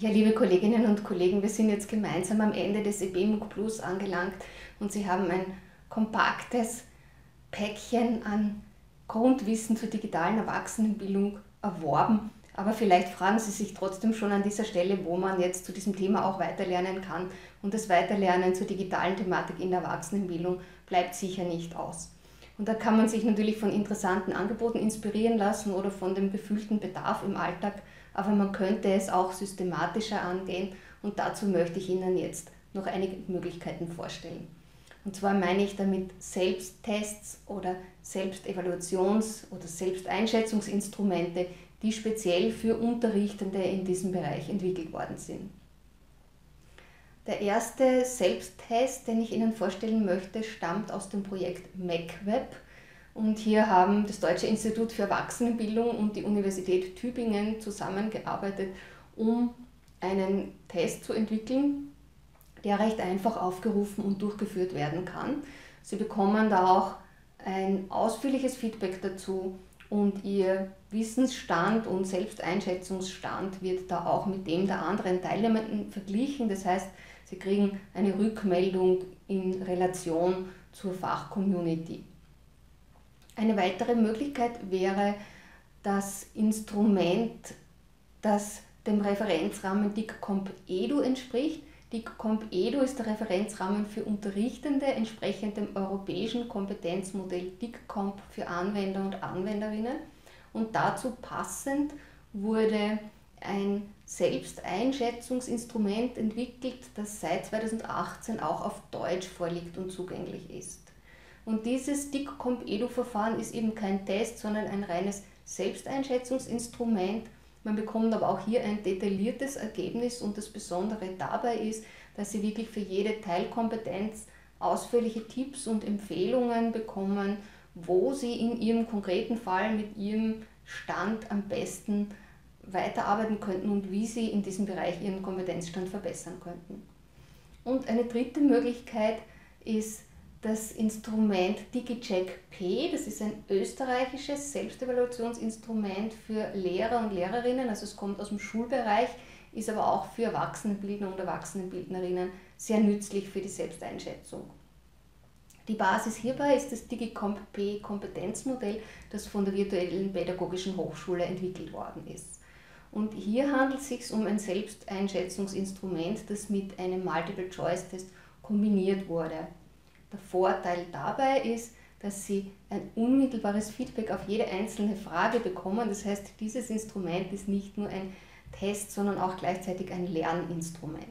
Ja, liebe Kolleginnen und Kollegen, wir sind jetzt gemeinsam am Ende des EBMUG Plus angelangt und Sie haben ein kompaktes Päckchen an Grundwissen zur digitalen Erwachsenenbildung erworben. Aber vielleicht fragen Sie sich trotzdem schon an dieser Stelle, wo man jetzt zu diesem Thema auch weiterlernen kann. Und das Weiterlernen zur digitalen Thematik in der Erwachsenenbildung bleibt sicher nicht aus. Und da kann man sich natürlich von interessanten Angeboten inspirieren lassen oder von dem gefühlten Bedarf im Alltag aber man könnte es auch systematischer angehen und dazu möchte ich Ihnen jetzt noch einige Möglichkeiten vorstellen. Und zwar meine ich damit Selbsttests oder Selbstevaluations- oder Selbsteinschätzungsinstrumente, die speziell für Unterrichtende in diesem Bereich entwickelt worden sind. Der erste Selbsttest, den ich Ihnen vorstellen möchte, stammt aus dem Projekt MacWeb und hier haben das Deutsche Institut für Erwachsenenbildung und die Universität Tübingen zusammengearbeitet, um einen Test zu entwickeln, der recht einfach aufgerufen und durchgeführt werden kann. Sie bekommen da auch ein ausführliches Feedback dazu und Ihr Wissensstand und Selbsteinschätzungsstand wird da auch mit dem der anderen Teilnehmenden verglichen. Das heißt, Sie kriegen eine Rückmeldung in Relation zur Fachcommunity. Eine weitere Möglichkeit wäre das Instrument, das dem Referenzrahmen DICCOMP EDU entspricht. DICCOMP EDU ist der Referenzrahmen für Unterrichtende entsprechend dem europäischen Kompetenzmodell DICCOMP für Anwender und Anwenderinnen. Und dazu passend wurde ein Selbsteinschätzungsinstrument entwickelt, das seit 2018 auch auf Deutsch vorliegt und zugänglich ist. Und dieses DICCOMP-EDU-Verfahren ist eben kein Test, sondern ein reines Selbsteinschätzungsinstrument. Man bekommt aber auch hier ein detailliertes Ergebnis und das Besondere dabei ist, dass Sie wirklich für jede Teilkompetenz ausführliche Tipps und Empfehlungen bekommen, wo Sie in Ihrem konkreten Fall mit Ihrem Stand am besten weiterarbeiten könnten und wie Sie in diesem Bereich Ihren Kompetenzstand verbessern könnten. Und eine dritte Möglichkeit ist, das Instrument DigiCheck P, das ist ein österreichisches Selbstevaluationsinstrument für Lehrer und Lehrerinnen, also es kommt aus dem Schulbereich, ist aber auch für Erwachsenenbildner und Erwachsenenbildnerinnen sehr nützlich für die Selbsteinschätzung. Die Basis hierbei ist das DigiComp P Kompetenzmodell, das von der Virtuellen Pädagogischen Hochschule entwickelt worden ist. Und hier handelt es sich um ein Selbsteinschätzungsinstrument, das mit einem Multiple-Choice-Test kombiniert wurde. Der Vorteil dabei ist, dass Sie ein unmittelbares Feedback auf jede einzelne Frage bekommen. Das heißt, dieses Instrument ist nicht nur ein Test, sondern auch gleichzeitig ein Lerninstrument.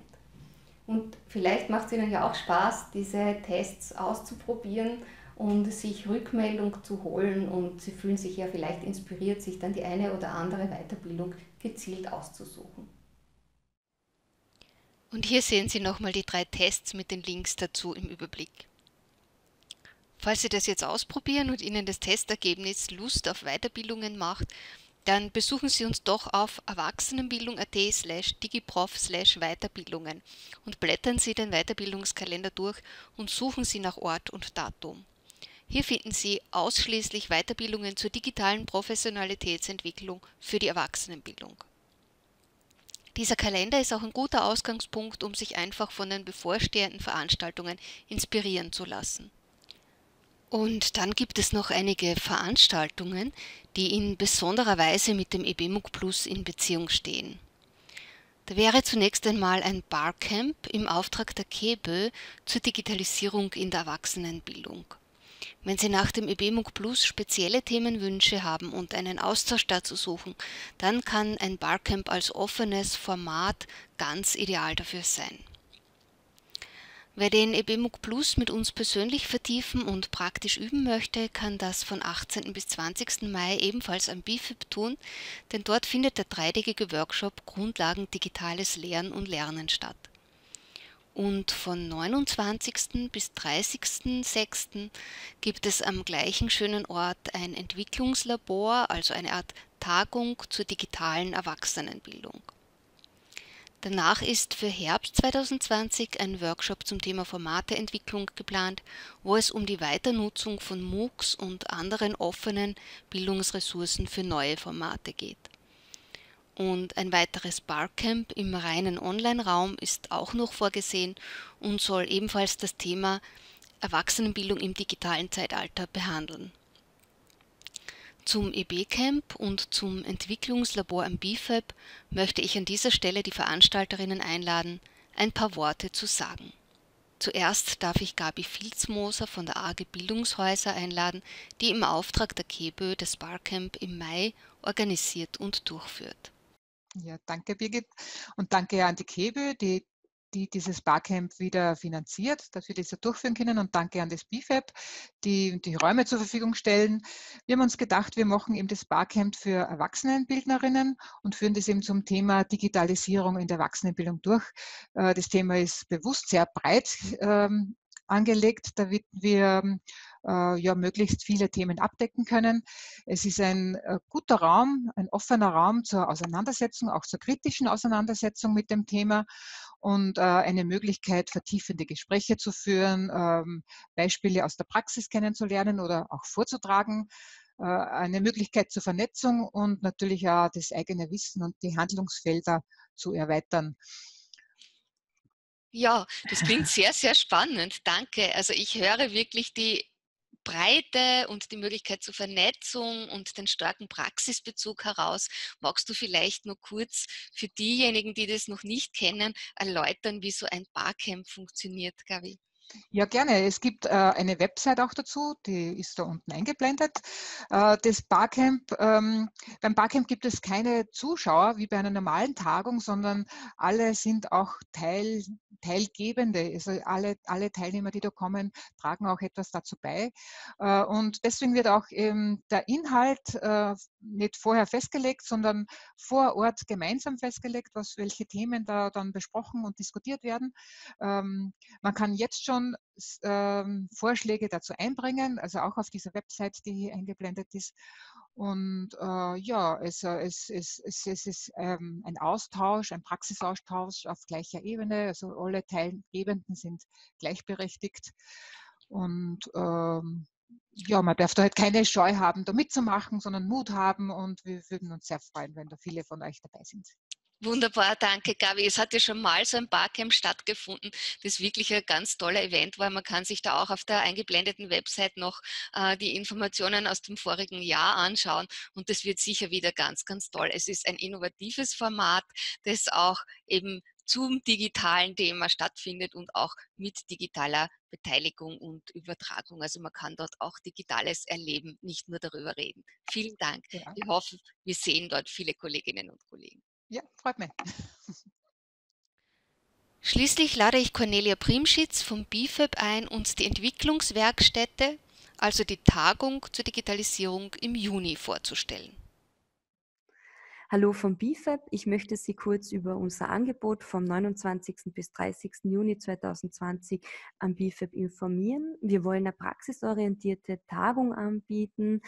Und vielleicht macht es Ihnen ja auch Spaß, diese Tests auszuprobieren und sich Rückmeldung zu holen und Sie fühlen sich ja vielleicht inspiriert, sich dann die eine oder andere Weiterbildung gezielt auszusuchen. Und hier sehen Sie nochmal die drei Tests mit den Links dazu im Überblick. Falls Sie das jetzt ausprobieren und Ihnen das Testergebnis Lust auf Weiterbildungen macht, dann besuchen Sie uns doch auf erwachsenenbildung.at slash digiprof slash Weiterbildungen und blättern Sie den Weiterbildungskalender durch und suchen Sie nach Ort und Datum. Hier finden Sie ausschließlich Weiterbildungen zur digitalen Professionalitätsentwicklung für die Erwachsenenbildung. Dieser Kalender ist auch ein guter Ausgangspunkt, um sich einfach von den bevorstehenden Veranstaltungen inspirieren zu lassen. Und dann gibt es noch einige Veranstaltungen, die in besonderer Weise mit dem EBMUG Plus in Beziehung stehen. Da wäre zunächst einmal ein Barcamp im Auftrag der KEBÖ zur Digitalisierung in der Erwachsenenbildung. Wenn Sie nach dem EBMUG Plus spezielle Themenwünsche haben und einen Austausch dazu suchen, dann kann ein Barcamp als offenes Format ganz ideal dafür sein. Wer den EBMUG Plus mit uns persönlich vertiefen und praktisch üben möchte, kann das von 18. bis 20. Mai ebenfalls am BIFIP tun, denn dort findet der dreitägige Workshop Grundlagen digitales Lehren und Lernen statt. Und von 29. bis 30.06. gibt es am gleichen schönen Ort ein Entwicklungslabor, also eine Art Tagung zur digitalen Erwachsenenbildung. Danach ist für Herbst 2020 ein Workshop zum Thema Formateentwicklung geplant, wo es um die Weiternutzung von MOOCs und anderen offenen Bildungsressourcen für neue Formate geht. Und ein weiteres Barcamp im reinen Online-Raum ist auch noch vorgesehen und soll ebenfalls das Thema Erwachsenenbildung im digitalen Zeitalter behandeln. Zum EB-Camp und zum Entwicklungslabor am BIFAB möchte ich an dieser Stelle die Veranstalterinnen einladen, ein paar Worte zu sagen. Zuerst darf ich Gabi Filzmoser von der AG Bildungshäuser einladen, die im Auftrag der KEBÖ das Barcamp im Mai organisiert und durchführt. Ja, danke Birgit und danke an die KEBE, die, die dieses Barcamp wieder finanziert, dass wir das durchführen können und danke an das BIFAB, die die Räume zur Verfügung stellen. Wir haben uns gedacht, wir machen eben das Barcamp für Erwachsenenbildnerinnen und führen das eben zum Thema Digitalisierung in der Erwachsenenbildung durch. Äh, das Thema ist bewusst sehr breit ähm, angelegt, damit wir äh, ja möglichst viele Themen abdecken können. Es ist ein äh, guter Raum, ein offener Raum zur Auseinandersetzung, auch zur kritischen Auseinandersetzung mit dem Thema und äh, eine Möglichkeit, vertiefende Gespräche zu führen, ähm, Beispiele aus der Praxis kennenzulernen oder auch vorzutragen eine Möglichkeit zur Vernetzung und natürlich auch das eigene Wissen und die Handlungsfelder zu erweitern. Ja, das klingt sehr, sehr spannend. Danke. Also ich höre wirklich die Breite und die Möglichkeit zur Vernetzung und den starken Praxisbezug heraus. Magst du vielleicht nur kurz für diejenigen, die das noch nicht kennen, erläutern, wie so ein Barcamp funktioniert, Gabi? Ja, gerne. Es gibt äh, eine Website auch dazu, die ist da unten eingeblendet. Äh, das Barcamp, ähm, beim Barcamp gibt es keine Zuschauer wie bei einer normalen Tagung, sondern alle sind auch Teil Teilgebende, also alle, alle Teilnehmer, die da kommen, tragen auch etwas dazu bei. Äh, und deswegen wird auch der Inhalt äh, nicht vorher festgelegt, sondern vor Ort gemeinsam festgelegt, was, welche Themen da dann besprochen und diskutiert werden. Ähm, man kann jetzt schon ähm, Vorschläge dazu einbringen, also auch auf dieser Website, die hier eingeblendet ist. Und äh, ja, es, es, es, es, es ist ähm, ein Austausch, ein Praxisaustausch auf gleicher Ebene. Also alle Teilgebenden sind gleichberechtigt. Und ähm, ja, man darf da halt keine Scheu haben, da mitzumachen, sondern Mut haben. Und wir würden uns sehr freuen, wenn da viele von euch dabei sind. Wunderbar, danke Gabi. Es hat ja schon mal so ein Barcamp stattgefunden, das wirklich ein ganz toller Event war. Man kann sich da auch auf der eingeblendeten Website noch äh, die Informationen aus dem vorigen Jahr anschauen und das wird sicher wieder ganz, ganz toll. Es ist ein innovatives Format, das auch eben zum digitalen Thema stattfindet und auch mit digitaler Beteiligung und Übertragung. Also man kann dort auch Digitales erleben, nicht nur darüber reden. Vielen Dank. Ja. Ich hoffe, wir sehen dort viele Kolleginnen und Kollegen. Ja, freut mich. Schließlich lade ich Cornelia Primschitz vom BIFAB ein, uns die Entwicklungswerkstätte, also die Tagung zur Digitalisierung im Juni vorzustellen. Hallo vom BIFAB. Ich möchte Sie kurz über unser Angebot vom 29. bis 30. Juni 2020 am BIFAB informieren. Wir wollen eine praxisorientierte Tagung anbieten,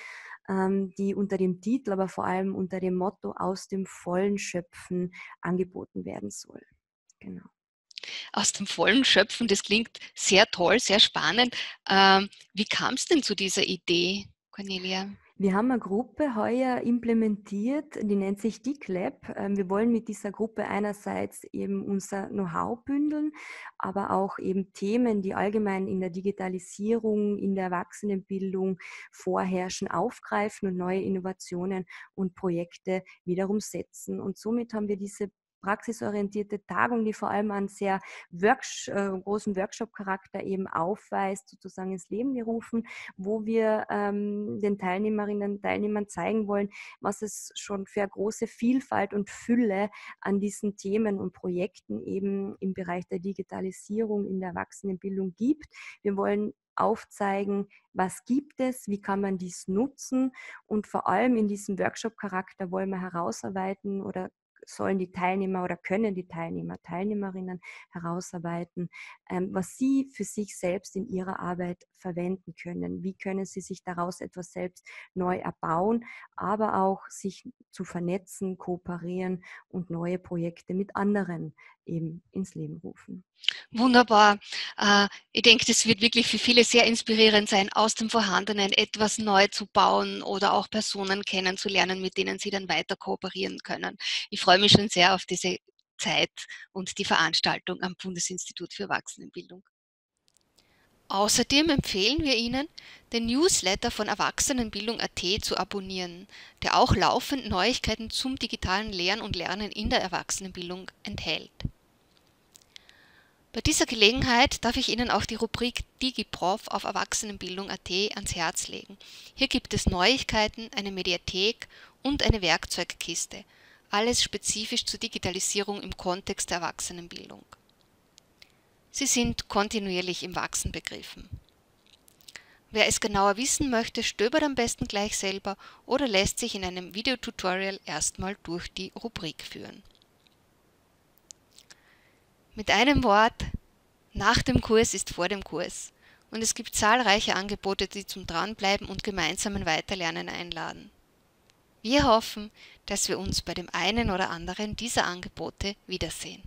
ähm, die unter dem Titel, aber vor allem unter dem Motto aus dem vollen Schöpfen angeboten werden soll. Genau aus dem vollen Schöpfen. Das klingt sehr toll, sehr spannend. Ähm, wie kam es denn zu dieser Idee, Cornelia? Wir haben eine Gruppe heuer implementiert, die nennt sich DICLab. Ähm, wir wollen mit dieser Gruppe einerseits eben unser Know-how bündeln, aber auch eben Themen, die allgemein in der Digitalisierung, in der Erwachsenenbildung vorherrschen, aufgreifen und neue Innovationen und Projekte wiederum setzen. Und somit haben wir diese praxisorientierte Tagung, die vor allem einen sehr Worksh äh, großen Workshop-Charakter eben aufweist, sozusagen ins Leben gerufen, wo wir ähm, den Teilnehmerinnen und Teilnehmern zeigen wollen, was es schon für große Vielfalt und Fülle an diesen Themen und Projekten eben im Bereich der Digitalisierung in der Erwachsenenbildung gibt. Wir wollen aufzeigen, was gibt es, wie kann man dies nutzen und vor allem in diesem Workshop-Charakter wollen wir herausarbeiten oder sollen die Teilnehmer oder können die Teilnehmer, Teilnehmerinnen herausarbeiten, ähm, was sie für sich selbst in ihrer Arbeit verwenden können. Wie können sie sich daraus etwas selbst neu erbauen, aber auch sich zu vernetzen, kooperieren und neue Projekte mit anderen eben ins Leben rufen. Wunderbar. Äh, ich denke, das wird wirklich für viele sehr inspirierend sein, aus dem Vorhandenen etwas neu zu bauen oder auch Personen kennenzulernen, mit denen sie dann weiter kooperieren können. Ich freue mich schon sehr auf diese Zeit und die Veranstaltung am Bundesinstitut für Erwachsenenbildung. Außerdem empfehlen wir Ihnen, den Newsletter von Erwachsenenbildung.at zu abonnieren, der auch laufend Neuigkeiten zum digitalen Lehren und Lernen in der Erwachsenenbildung enthält. Bei dieser Gelegenheit darf ich Ihnen auch die Rubrik DigiProf auf Erwachsenenbildung.at ans Herz legen. Hier gibt es Neuigkeiten, eine Mediathek und eine Werkzeugkiste, alles spezifisch zur Digitalisierung im Kontext der Erwachsenenbildung. Sie sind kontinuierlich im Wachsen begriffen. Wer es genauer wissen möchte, stöbert am besten gleich selber oder lässt sich in einem Videotutorial erstmal durch die Rubrik führen. Mit einem Wort, nach dem Kurs ist vor dem Kurs und es gibt zahlreiche Angebote, die zum Dranbleiben und gemeinsamen Weiterlernen einladen. Wir hoffen, dass wir uns bei dem einen oder anderen dieser Angebote wiedersehen.